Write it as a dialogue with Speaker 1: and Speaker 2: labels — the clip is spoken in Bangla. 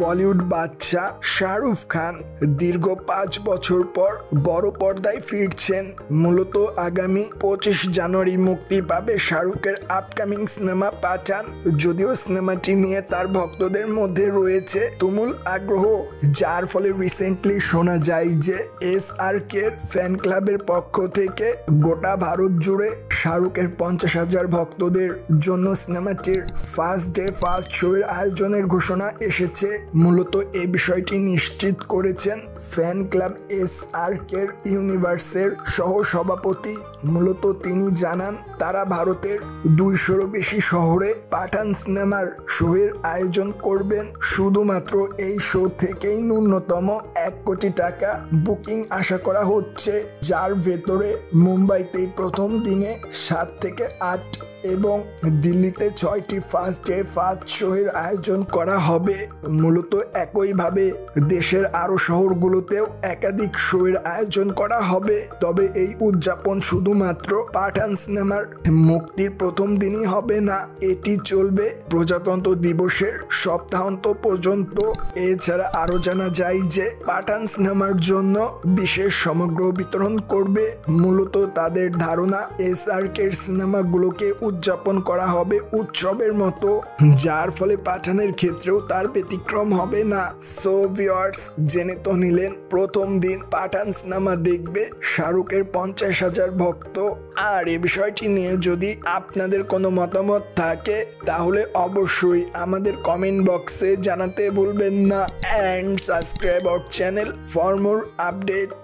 Speaker 1: বলিউড বাদশা শাহরুখ খান দীর্ঘ পাঁচ বছর পর বড় পর্দায় ফিরছেন। মূলত আগামী পঁচিশ জানুয়ারি মুক্তি পাবে শাহরুখের আপকামিং সিনেমা পাঠান। যদিও সিনেমাটি নিয়ে তার ভক্তদের মধ্যে রয়েছে তুমুল আগ্রহ, যার ফলে রিসেন্টলি শোনা যায় যে এস আর কে ফ্যান ক্লাবের পক্ষ থেকে গোটা ভারত জুড়ে শাহরুখের পঞ্চাশ হাজার ভক্তদের জন্য সিনেমাটির ফার্স্ট ডে, ফার্স্ট শো এর আয়োজনের ঘোষণা এসেছে। মূলত এই বিষয়টি নিশ্চিত করেছেন ফ্যান ক্লাব এস আর কের ইউনিভার্সের সহ সভাপতি মূলত তিনি জানান, তারা ভারতের দুইশোরও বেশি শহরে পাঠান সিনেমার শোয়ের আয়োজন করবেন। শুধুমাত্র এই শো থেকেই ন্যূনতম এক কোটি টাকা বুকিং আশা করা হচ্ছে, যার ভেতরে মুম্বাইতেই প্রথম দিনে সাত থেকে আট এবং দিল্লিতে ছয়টি ফার্স্ট ডে ফার্স্ট শো এর আয়োজন করা হবে। মূলত একইভাবে দেশের আরও শহরগুলোতেও একাধিক শো এর আয়োজন করা হবে। তবে এই উদযাপন শুধুমাত্র পাঠান সিনেমার মুক্তির প্রথম দিনই হবে না, এটি চলবে প্রজাতন্ত্র দিবসের সপ্তাহান্ত পর্যন্ত। এছাড়া আরও জানা যায় যে পাঠান সিনেমার জন্য বিশেষ সমগ্র বিতরণ করবে। মূলত তাদের ধারণা এস আর সিনেমাগুলোকে উদযাপন করা হবে উৎসবের মতো, যার ফলে পাঠানের ক্ষেত্রেও তার ব্যতিক্রম হবে না। সো ভিওয়ার্স জেনে তো নিলেন, প্রথম দিন পাঠান সিনেমা দেখবে শাহরুখের পঞ্চাশ হাজার ভক্ত। আর এ বিষয়টি নিয়ে যদি আপনাদের কোনো মতামত থাকে, তাহলে অবশ্যই আমাদের কমেন্ট বক্সে জানাতে ভুলবেন না। And subscribe our channel for more update